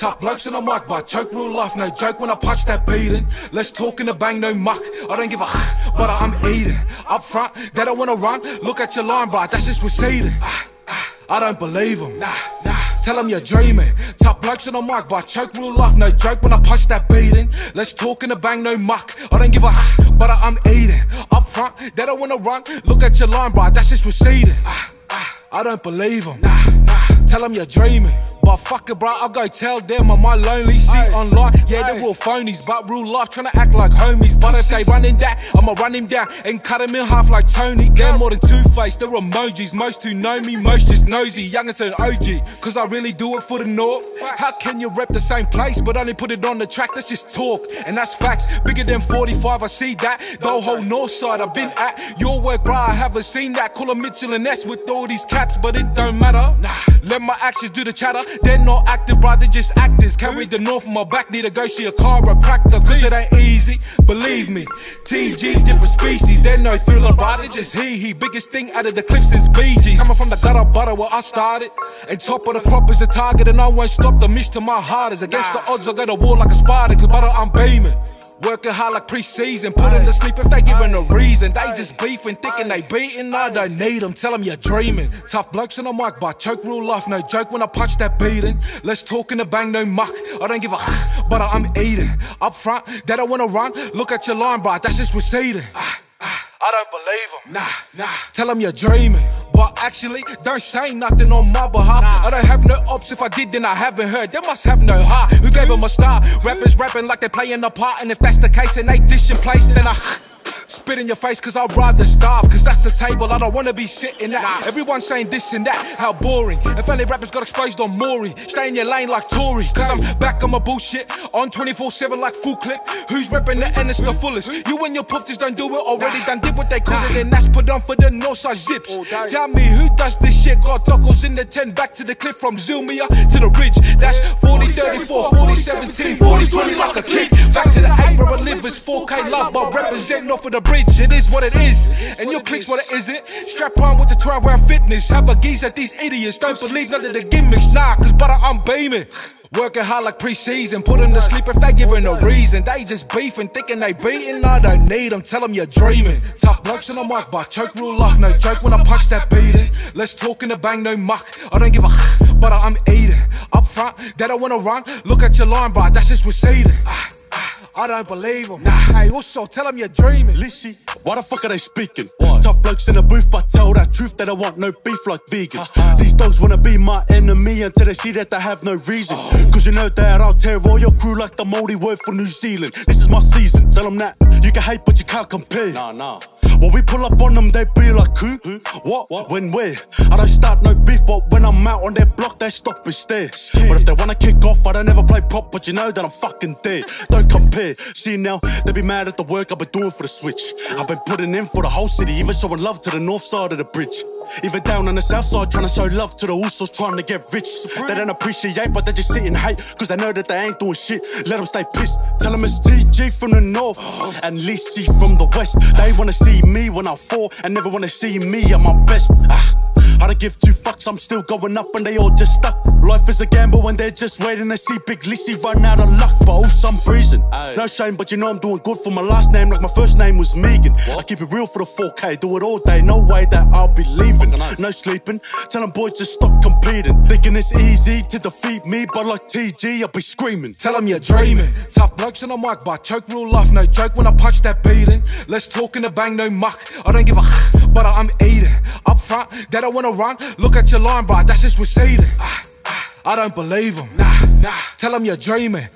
Tough blokes in the mic, but choke real life, no joke when I punch that beating. Let's talk in the bang, no muck. I don't give a but I'm eating. Up front, they don't wanna run. Look at your line, but that's just receding. I don't believe them. Nah, nah. Tell them you're dreaming. Tough blokes in the mic, but choke real life, no joke when I punch that beating. Let's talk in the bang, no muck. I don't give a but I'm eating. Up front, they don't wanna run. Look at your line, but that's just receding. I don't believe them. Nah, nah. Tell them you're dreaming. But fuck it, bro, I'll go tell them I'm my lonely. See online, yeah, they're all phonies. But real life, trying to act like homies. But if they running that, I'ma run him down and cut him in half like Tony. They're more than two faced, they're emojis. Most who know me, most just nosy. Young and turn OG, cause I really do it for the north. How can you rep the same place, but only put it on the track? That's just talk, and that's facts. Bigger than 45, I see that. The whole north side I've been at. Your work, bro, I haven't seen that. Call a Mitchell and Ness with all these caps, but it don't matter. Nah. Let my actions do the chatter. They're not active, bro, they just actors. Carry the north on my back, need to go see a chiropractor. Cause it ain't easy, believe me. TG, different species, they're no thriller, bro, they just he he. Biggest thing out of the cliff since BG. Coming from the gutter butter where I started. And top of the crop is the target, and I won't stop the miss to my heart. Is against the odds, I go to war like a spider, cause butter I'm beaming. Working hard like preseason, put them to sleep if they giving a reason. They just beefing, thinking they beating. I don't need them, tell them you're dreaming. Tough blokes in the mic, but choke real life, no joke when I punch that beating. Let's talk in the bang, no muck. I don't give a but I'm eating. Up front, they don't wanna run. Look at your line, bro, that's just receding. Ah, ah, I don't believe them. Nah, nah. Tell them you're dreaming. But actually, don't say nothing on my behalf. Nah. I don't have no ops. If I did, then I haven't heard. They must have no heart. Who gave them a start? Rappers rapping like they're playing a part. And if that's the case and they dish in place, then I. Spit in your face cause I'd rather starve Cause that's the table I don't wanna be sitting at. Nah. Everyone saying this and that, how boring. If any rappers got exposed on Maury Stay in your lane like Tory Cause I'm back on my bullshit On 24-7 like full clip. Who's repping the N, it's the fullest? You and your puff just don't do it already. Done did what they called nah. it and that's put on for the Northside zips. Tell me who does this shit? Got knuckles in the 10 back to the cliff From Zilmia to the ridge. That's 40, 34, 40, 17, 40, 20 like a kick Back to the 8 where I live is 4K love But representing off of the bridge, it is what it is. And your clicks what it is it. Strap on with the 12 round fitness. Have a geese at these idiots. Don't believe none of the gimmicks. Nah, cause butter, I'm beaming. Working hard like preseason, put them to sleep if they giving a reason. They just beefing, thinking they beating. I don't need them, tell them you're dreaming. Tough blokes in the mic, but choke real life, no joke when I punch that beating. Let's talk in the bang, no muck. I don't give a but I'm eating. Up front, that don't wanna run. Look at your line, but that's just receding. I don't believe them. Nah, hey, also tell them you're dreaming. Lisi, why the fuck are they speaking? What? Tough blokes in the booth, but tell that truth they don't want no beef like vegans. These dogs wanna be my enemy until they see that they have no reason. Oh. Cause you know that I'll tear all your crew like the Maori word for New Zealand. This is my season, tell them that. You can hate, but you can't compare. Nah, nah. When we pull up on them, they be like, who? who? What? what? When where? I don't start no beef, but when I'm out on their block, they stop and stare. But if they wanna kick off, I don't ever play prop, but you know that I'm fucking dead. Don't compare. See now, they be mad at the work I've been doing for the switch. I've been putting in for the whole city, even showing love to the north side of the bridge. Even down on the south side, trying to show love to the Usos trying to get rich. They don't appreciate, but they just sit and hate, cause they know that they ain't doing shit. Let them stay pissed. Tell them it's TG from the north and Lisi from the west. They wanna see me when I fall and never wanna see me at my best. Ah. I don't give two fucks, I'm still going up and they all just stuck. Life is a gamble and they're just waiting to see Big Lisi run out of luck. But oh, some breezing. No shame, but you know I'm doing good for my last name like my first name was Megan. What? I keep it real for the 4K, do it all day, no way that I'll be leaving. No sleeping, tell them boys just stop competing. Thinking it's easy to defeat me, but like TG, I'll be screaming. Tell them you're dreaming. Tough blokes on the mic, but choke real life, no joke when I punch that beating. Let's talk in the bang, no muck. I don't give a but I'm eating. Up front, they don't wanna run. Look at your line, bro, that's just receding. Ah, ah, I don't believe him. Nah, nah. Tell them you're dreaming.